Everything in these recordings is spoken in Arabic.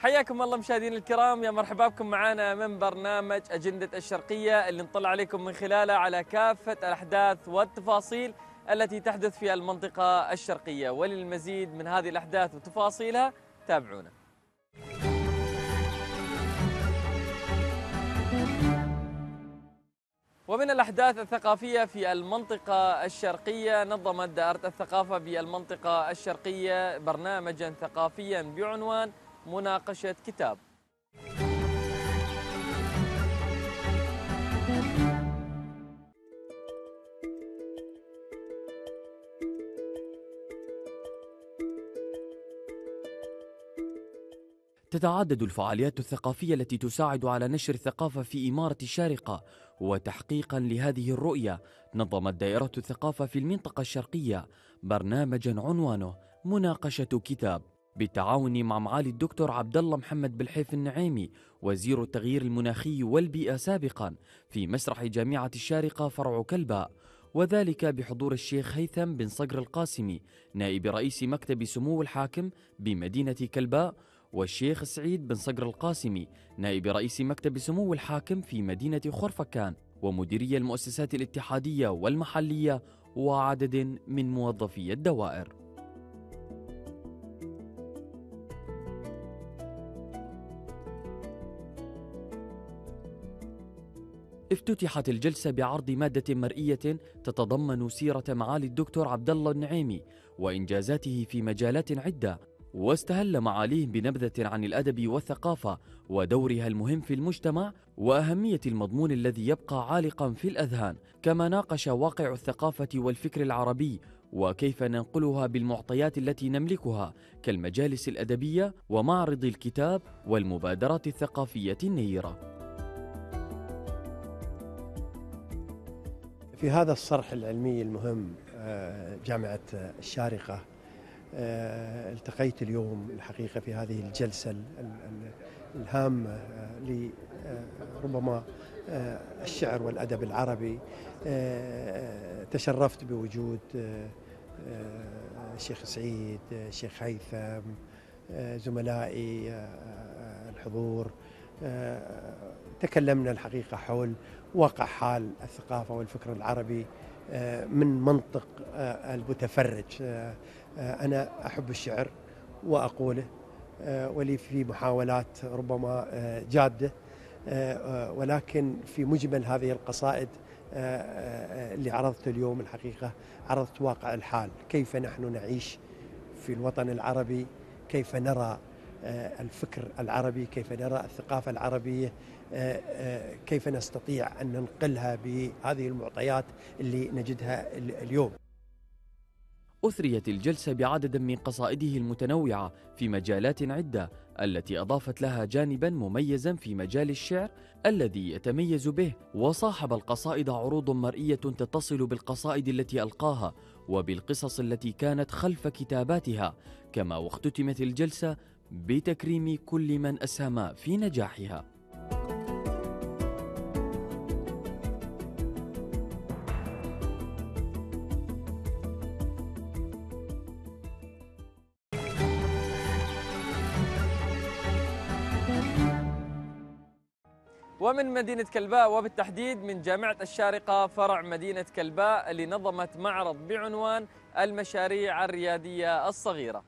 حياكم الله مشاهدينا الكرام. يا مرحبا بكم. معنا من برنامج أجندة الشرقية اللي نطلع عليكم من خلاله على كافة الأحداث والتفاصيل التي تحدث في المنطقة الشرقية. وللمزيد من هذه الأحداث وتفاصيلها تابعونا. ومن الأحداث الثقافية في المنطقة الشرقية نظمت دائرة الثقافة بالمنطقة الشرقية برنامجا ثقافيا بعنوان مناقشة كتاب. تتعدد الفعاليات الثقافية التي تساعد على نشر الثقافة في إمارة الشارقة وتحقيقا لهذه الرؤية نظمت دائرة الثقافة في المنطقة الشرقية برنامجا عنوانه مناقشة كتاب. بالتعاون مع معالي الدكتور عبد الله محمد بالحيف النعيمي وزير التغيير المناخي والبيئة سابقا في مسرح جامعة الشارقة فرع كلباء وذلك بحضور الشيخ هيثم بن صقر القاسمي نائب رئيس مكتب سمو الحاكم بمدينة كلباء والشيخ سعيد بن صقر القاسمي نائب رئيس مكتب سمو الحاكم في مدينة خرفكان ومديري المؤسسات الاتحادية والمحلية وعدد من موظفي الدوائر. افتتحت الجلسة بعرض مادة مرئية تتضمن سيرة معالي الدكتور عبد الله النعيمي وإنجازاته في مجالات عدة واستهل معاليه بنبذة عن الأدب والثقافة ودورها المهم في المجتمع وأهمية المضمون الذي يبقى عالقا في الأذهان كما ناقش واقع الثقافة والفكر العربي وكيف ننقلها بالمعطيات التي نملكها كالمجالس الأدبية ومعرض الكتاب والمبادرات الثقافية النيرة. في هذا الصرح العلمي المهم آه، جامعة الشارقة آه، التقيت اليوم الحقيقة في هذه الجلسة الهامة آه، لربما الشعر والأدب العربي. تشرفت بوجود الشيخ سعيد الشيخ هيثم زملائي الحضور. تكلمنا الحقيقة حول واقع حال الثقافة والفكر العربي آه، من منطق آه، المتفرج. آه، أنا أحب الشعر وأقوله ولي في محاولات ربما جادة ولكن في مجمل هذه القصائد اللي عرضت اليوم الحقيقة عرضت واقع الحال. كيف نحن نعيش في الوطن العربي؟ كيف نرى الفكر العربي؟ كيف نرى الثقافة العربية؟ كيف نستطيع أن ننقلها بهذه المعطيات اللي نجدها اليوم. أثريت الجلسة بعدد من قصائده المتنوعة في مجالات عدة التي أضافت لها جانبا مميزا في مجال الشعر الذي يتميز به وصاحب القصائد عروض مرئية تتصل بالقصائد التي ألقاها وبالقصص التي كانت خلف كتاباتها كما واختتمت الجلسة بتكريم كل من أسهم في نجاحها. ومن مدينة كلباء وبالتحديد من جامعة الشارقة فرع مدينة كلباء اللي نظمت معرض بعنوان المشاريع الريادية الصغيرة.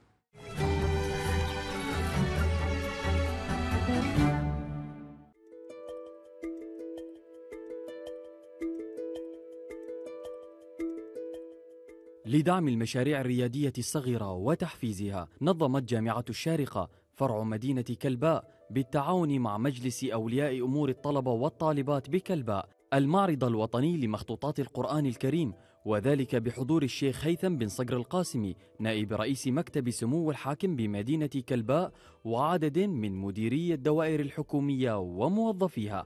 لدعم المشاريع الريادية الصغيرة وتحفيزها نظمت جامعة الشارقة فرع مدينة كلباء بالتعاون مع مجلس أولياء أمور الطلبة والطالبات بكلباء المعرض الوطني لمخطوطات القرآن الكريم وذلك بحضور الشيخ هيثم بن صقر القاسمي نائب رئيس مكتب سمو الحاكم بمدينة كلباء وعدد من مديري الدوائر الحكومية وموظفيها.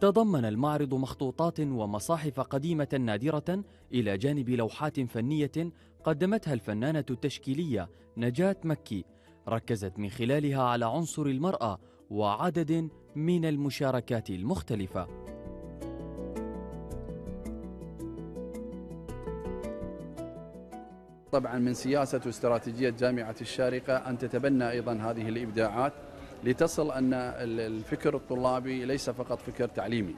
تضمن المعرض مخطوطات ومصاحف قديمة نادرة إلى جانب لوحات فنية قدمتها الفنانة التشكيلية نجاة مكي ركزت من خلالها على عنصر المرأة وعدد من المشاركات المختلفة. طبعا من سياسة واستراتيجية جامعة الشارقة أن تتبنى أيضا هذه الإبداعات لتصل أن الفكر الطلابي ليس فقط فكر تعليمي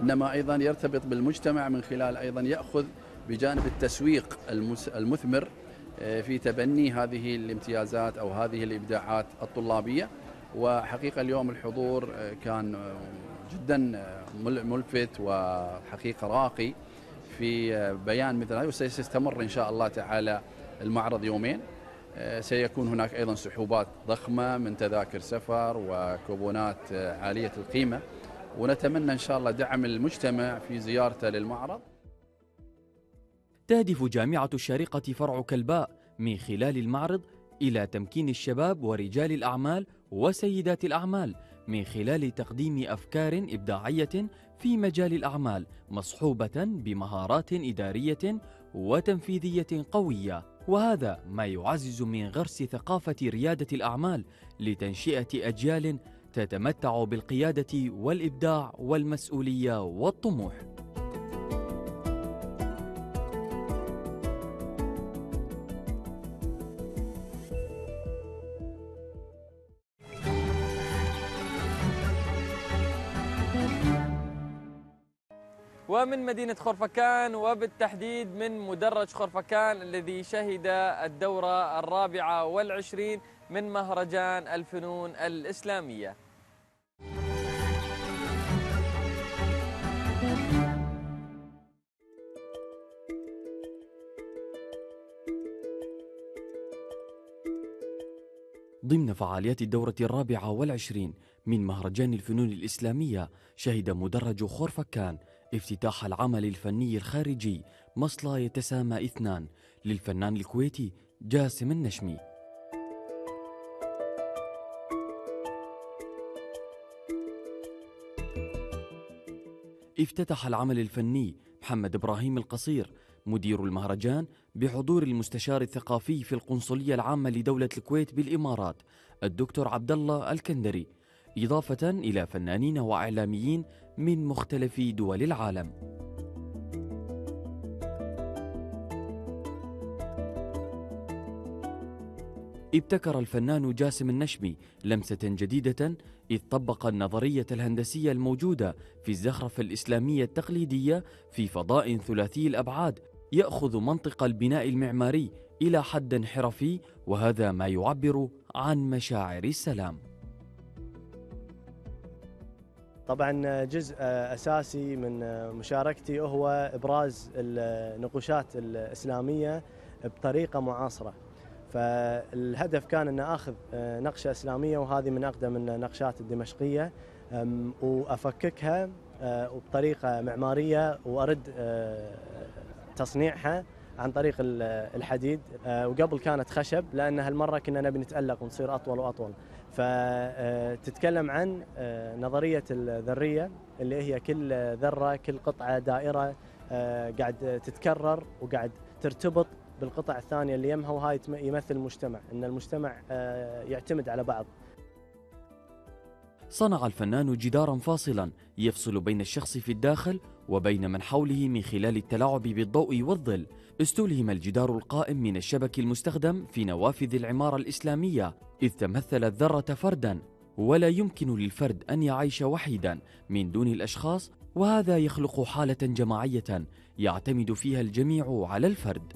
إنما أيضا يرتبط بالمجتمع من خلال أيضا يأخذ بجانب التسويق المثمر آه، في تبني هذه الامتيازات أو هذه الإبداعات الطلابية. وحقيقة اليوم الحضور آه، كان آه، جدا ملفت وحقيقة راقي في بيان مثل هذا وسيستمر إن شاء الله تعالى المعرض يومين. سيكون هناك أيضا سحوبات ضخمة من تذاكر سفر وكوبونات عالية القيمة. ونتمنى إن شاء الله دعم المجتمع في زيارته للمعرض. تهدف جامعة الشارقة فرع كلباء من خلال المعرض إلى تمكين الشباب ورجال الأعمال وسيدات الأعمال من خلال تقديم أفكار إبداعية في مجال الأعمال مصحوبة بمهارات إدارية وتنفيذية قوية. وهذا ما يعزز من غرس ثقافة ريادة الأعمال لتنشئة أجيال تتمتع بالقيادة والإبداع والمسؤولية والطموح. ومن مدينة خرفكان وبالتحديد من مدرج خرفكان الذي شهد الدورة الرابعة والعشرين من مهرجان الفنون الإسلامية. ضمن فعاليات الدورة الرابعة والعشرين من مهرجان الفنون الإسلامية شهد مدرج خورفكان افتتاح العمل الفني الخارجي مصلى يتسامى اثنان للفنان الكويتي جاسم النشمي. افتتح العمل الفني محمد إبراهيم القصير مدير المهرجان بحضور المستشار الثقافي في القنصلية العامة لدولة الكويت بالإمارات الدكتور عبد الله الكندري. إضافة إلى فنانين وإعلاميين من مختلف دول العالم. ابتكر الفنان جاسم النشمي لمسة جديدة إذ طبق النظرية الهندسية الموجودة في الزخرفة الإسلامية التقليدية في فضاء ثلاثي الأبعاد يأخذ منطق البناء المعماري إلى حد حرفي وهذا ما يعبر عن مشاعر السلام طبعا جزء أساسي من مشاركتي هو إبراز النقوشات الإسلامية بطريقة معاصرة. فالهدف كان أن آخذ نقشة إسلامية وهذه من أقدم النقشات الدمشقية وأفككها بطريقه معمارية وأرد تصنيعها. عن طريق الحديد. وقبل كانت خشب لأن هالمرة كنا نبي نتألق ونصير أطول وأطول. فتتكلم عن نظرية الذرية اللي هي كل ذرة كل قطعة دائرة قاعد تتكرر وقاعد ترتبط بالقطع الثانية اللي يمها وهاي يمثل المجتمع. إن المجتمع يعتمد على بعض. صنع الفنان جدارا فاصلا يفصل بين الشخص في الداخل وبين من حوله من خلال التلاعب بالضوء والظل. استلهم الجدار القائم من الشبك المستخدم في نوافذ العمارة الإسلامية إذ تمثل الذرة فردا ولا يمكن للفرد أن يعيش وحيدا من دون الأشخاص وهذا يخلق حالة جماعية يعتمد فيها الجميع على الفرد.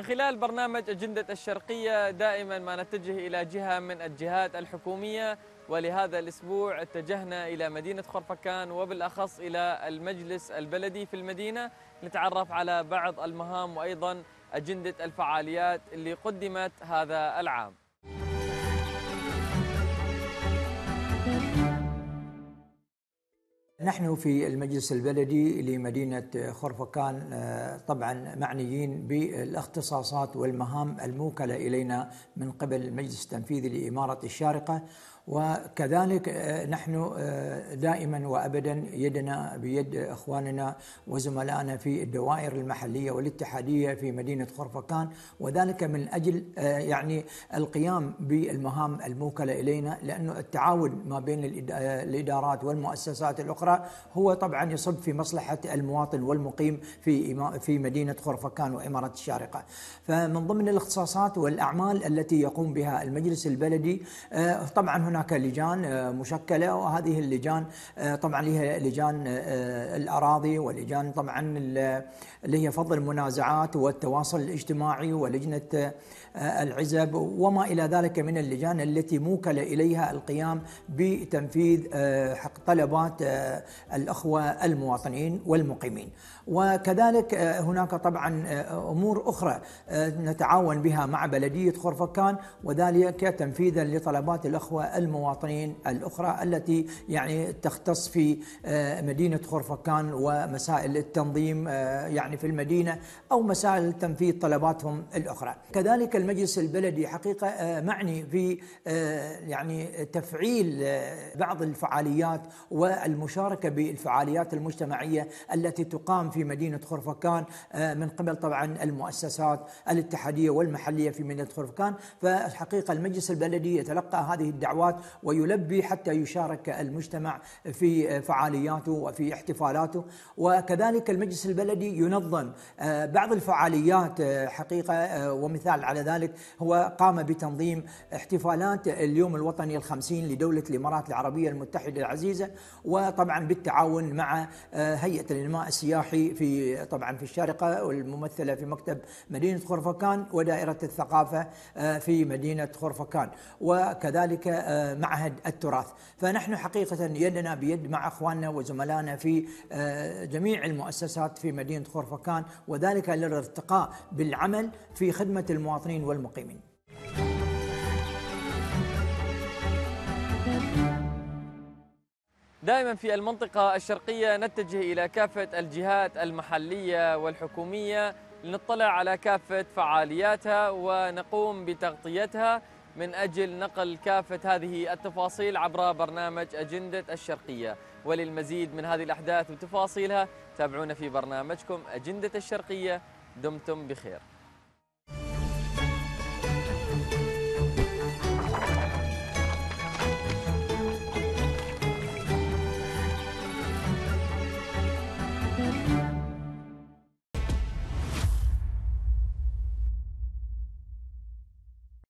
من خلال برنامج أجندة الشرقية دائما ما نتجه إلى جهة من الجهات الحكومية ولهذا الأسبوع اتجهنا إلى مدينة خرفكان وبالأخص إلى المجلس البلدي في المدينة. نتعرف على بعض المهام وأيضا أجندة الفعاليات اللي قدمت هذا العام. نحن في المجلس البلدي لمدينة خرفكان طبعا معنيين بالاختصاصات والمهام الموكلة إلينا من قبل المجلس التنفيذي لإمارة الشارقة. وكذلك نحن دائما وابدا يدنا بيد إخواننا وزملائنا في الدوائر المحلية والاتحادية في مدينة خرفكان وذلك من أجل يعني القيام بالمهام الموكلة إلينا لأنه التعاون ما بين الإدارات والمؤسسات الأخرى هو طبعا يصب في مصلحة المواطن والمقيم في في مدينة خرفكان واماره الشارقة. فمن ضمن الاختصاصات والأعمال التي يقوم بها المجلس البلدي آه، طبعا هناك لجان آه، مشكلة وهذه اللجان آه، طبعا لها لجان الأراضي ولجان طبعا اللي هي فضل المنازعات والتواصل الاجتماعي ولجنة العزب وما إلى ذلك من اللجان التي موكل إليها القيام بتنفيذ حق طلبات الأخوة المواطنين والمقيمين. وكذلك هناك طبعا أمور أخرى نتعاون بها مع بلدية خرفكان وذلك تنفيذا لطلبات الأخوة المواطنين الأخرى التي يعني تختص في مدينة خرفكان ومسائل التنظيم يعني في المدينة أو مسائل تنفيذ طلباتهم الأخرى. كذلك المجلس البلدي حقيقة معني في يعني تفعيل بعض الفعاليات والمشاركة بالفعاليات المجتمعية التي تقام في مدينة خرفكان من قبل طبعا المؤسسات الاتحادية والمحلية في مدينة خرفكان. فالحقيقة المجلس البلدي يتلقى هذه الدعوات ويلبي حتى يشارك المجتمع في فعالياته وفي احتفالاته. وكذلك المجلس البلدي ينظم بعض الفعاليات حقيقة ومثال على ذلك هو قام بتنظيم احتفالات اليوم الوطني الخمسين لدولة الإمارات العربية المتحدة العزيزة. وطبعا بالتعاون مع هيئة الإنماء السياحي في طبعا في الشارقة والممثلة في مكتب مدينة خرفكان ودائرة الثقافة في مدينة خرفكان وكذلك معهد التراث. فنحن حقيقة يدنا بيد مع أخواننا وزملائنا في جميع المؤسسات في مدينة خرفكان وذلك للارتقاء بالعمل في خدمة المواطنين والمقيمين. دائما في المنطقة الشرقية نتجه إلى كافة الجهات المحلية والحكومية لنطلع على كافة فعالياتها ونقوم بتغطيتها من أجل نقل كافة هذه التفاصيل عبر برنامج أجندة الشرقية. وللمزيد من هذه الأحداث وتفاصيلها تابعونا في برنامجكم أجندة الشرقية. دمتم بخير.